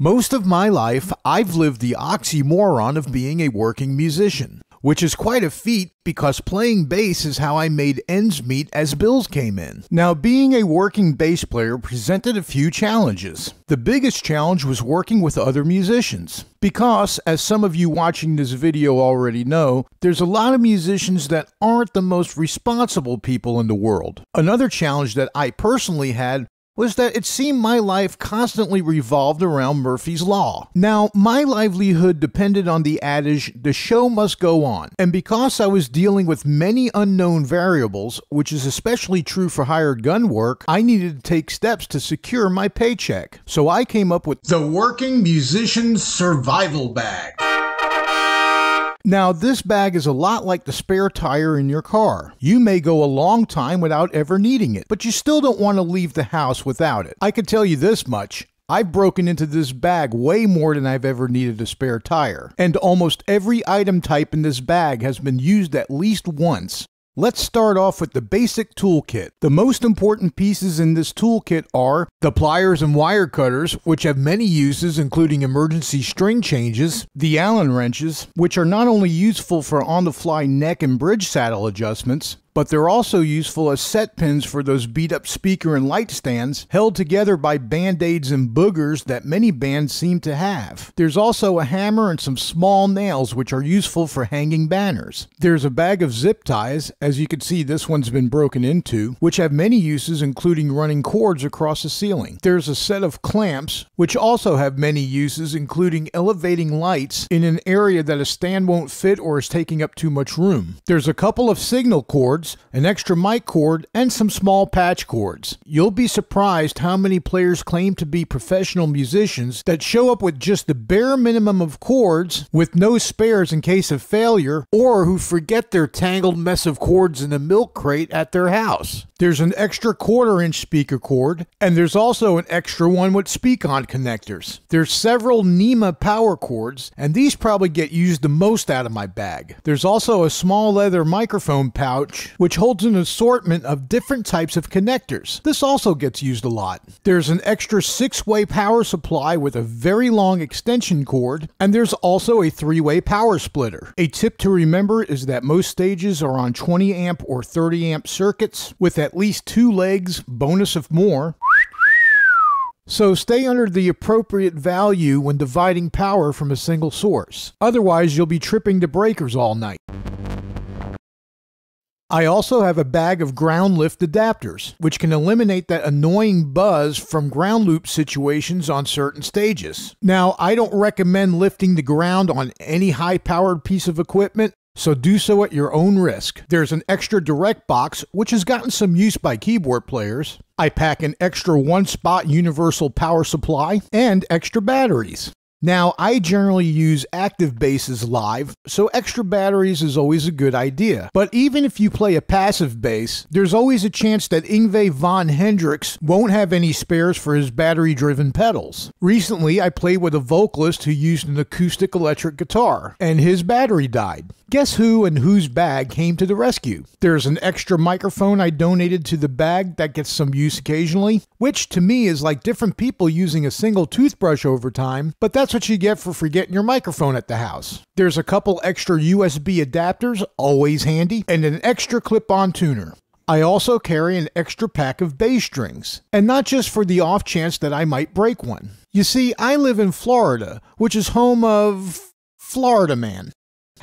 Most of my life, I've lived the oxymoron of being a working musician, which is quite a feat because playing bass is how I made ends meet as bills came in. Now, being a working bass player presented a few challenges. The biggest challenge was working with other musicians. Because, as some of you watching this video already know, there's a lot of musicians that aren't the most responsible people in the world. Another challenge that I personally had was that it seemed my life constantly revolved around Murphy's Law. Now, my livelihood depended on the adage, the show must go on. And because I was dealing with many unknown variables, which is especially true for hired gun work, I needed to take steps to secure my paycheck. So I came up with the Working Musician's Survival Bag. Now, this bag is a lot like the spare tire in your car. You may go a long time without ever needing it, but you still don't want to leave the house without it. I can tell you this much. I've broken into this bag way more than I've ever needed a spare tire, and almost every item type in this bag has been used at least once. Let's start off with the basic toolkit. The most important pieces in this toolkit are the pliers and wire cutters, which have many uses including emergency string changes, the Allen wrenches, which are not only useful for on-the-fly neck and bridge saddle adjustments, but they're also useful as set pins for those beat up speaker and light stands held together by band aids and boogers that many bands seem to have. There's also a hammer and some small nails which are useful for hanging banners. There's a bag of zip ties, as you can see this one's been broken into, which have many uses including running cords across the ceiling. There's a set of clamps, which also have many uses including elevating lights in an area that a stand won't fit or is taking up too much room. There's a couple of signal cords cords, an extra mic cord, and some small patch cords. You'll be surprised how many players claim to be professional musicians that show up with just the bare minimum of cords with no spares in case of failure, or who forget their tangled mess of cords in the milk crate at their house. There's an extra quarter inch speaker cord, and there's also an extra one with Speakon connectors. There's several NEMA power cords, and these probably get used the most out of my bag. There's also a small leather microphone pouch, which holds an assortment of different types of connectors. This also gets used a lot. There's an extra six-way power supply with a very long extension cord, and there's also a three-way power splitter. A tip to remember is that most stages are on 20 amp or 30 amp circuits with at least two legs, bonus of more. So stay under the appropriate value when dividing power from a single source. Otherwise, you'll be tripping the breakers all night. I also have a bag of ground lift adapters, which can eliminate that annoying buzz from ground loop situations on certain stages. Now, I don't recommend lifting the ground on any high powered piece of equipment, so do so at your own risk. There's an extra direct box, which has gotten some use by keyboard players. I pack an extra one spot universal power supply and extra batteries. Now, I generally use active basses live, so extra batteries is always a good idea. But even if you play a passive bass, there's always a chance that Yngwie von Hendrix won't have any spares for his battery driven pedals. Recently, I played with a vocalist who used an acoustic electric guitar, and his battery died. Guess who and whose bag came to the rescue? There's an extra microphone I donated to the bag that gets some use occasionally, which to me is like different people using a single toothbrush over time, but that's what you get for forgetting your microphone at the house. There's a couple extra USB adapters, always handy, and an extra clip on tuner. I also carry an extra pack of bass strings, and not just for the off chance that I might break one. You see, I live in Florida, which is home of Florida Man.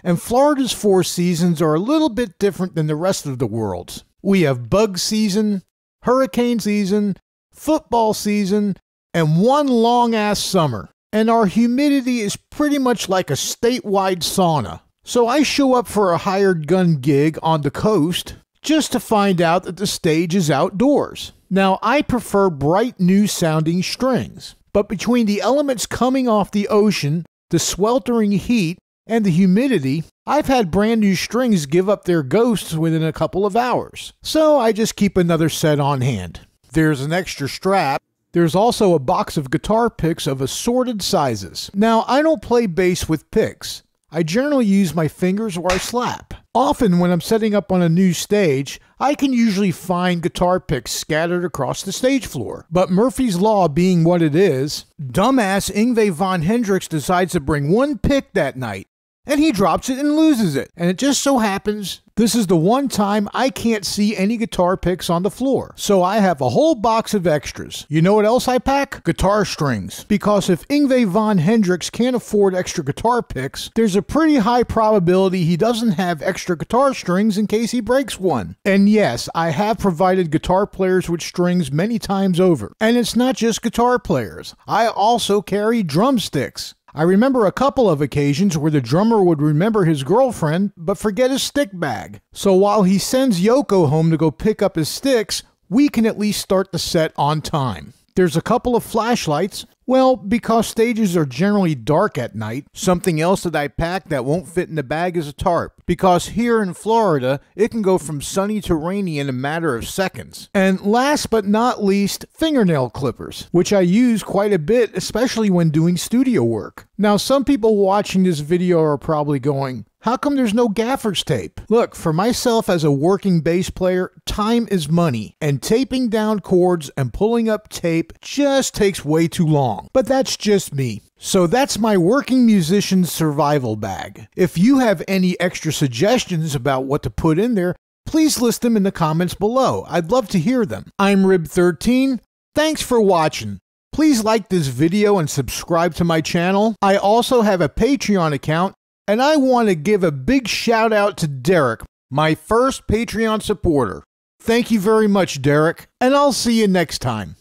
And Florida's four seasons are a little bit different than the rest of the world's. We have bug season, hurricane season, football season, and one long ass summer. And our humidity is pretty much like a statewide sauna. So I show up for a hired gun gig on the coast just to find out that the stage is outdoors. Now, I prefer bright new sounding strings, but between the elements coming off the ocean, the sweltering heat, and the humidity, I've had brand new strings give up their ghosts within a couple of hours. So I just keep another set on hand. There's an extra strap. There's also a box of guitar picks of assorted sizes. Now, I don't play bass with picks. I generally use my fingers or I slap. Often, when I'm setting up on a new stage, I can usually find guitar picks scattered across the stage floor. But Murphy's Law being what it is, dumbass Yngwie von Hendrix decides to bring one pick that night and he drops it and loses it. And it just so happens this is the one time I can't see any guitar picks on the floor. So I have a whole box of extras. You know what else I pack? Guitar strings. Because if Yngwie von Hendrix can't afford extra guitar picks, there's a pretty high probability he doesn't have extra guitar strings in case he breaks one. And yes, I have provided guitar players with strings many times over. And it's not just guitar players. I also carry drumsticks. I remember a couple of occasions where the drummer would remember his girlfriend but forget his stick bag. So while he sends Yoko home to go pick up his sticks, we can at least start the set on time. There's a couple of flashlights. Well, because stages are generally dark at night, something else that I pack that won't fit in the bag is a tarp. Because here in Florida, it can go from sunny to rainy in a matter of seconds. And last but not least, fingernail clippers, which I use quite a bit, especially when doing studio work. Now, some people watching this video are probably going, how come there's no gaffer's tape? Look, for myself as a working bass player, time is money, and taping down cords and pulling up tape just takes way too long. But that's just me. So that's my working musician's survival bag. If you have any extra suggestions about what to put in there, please list them in the comments below. I'd love to hear them. I'm Rib13. Thanks for watching. Please like this video and subscribe to my channel. I also have a Patreon account and I want to give a big shout out to Derek, my first Patreon supporter. Thank you very much, Derek, and I'll see you next time.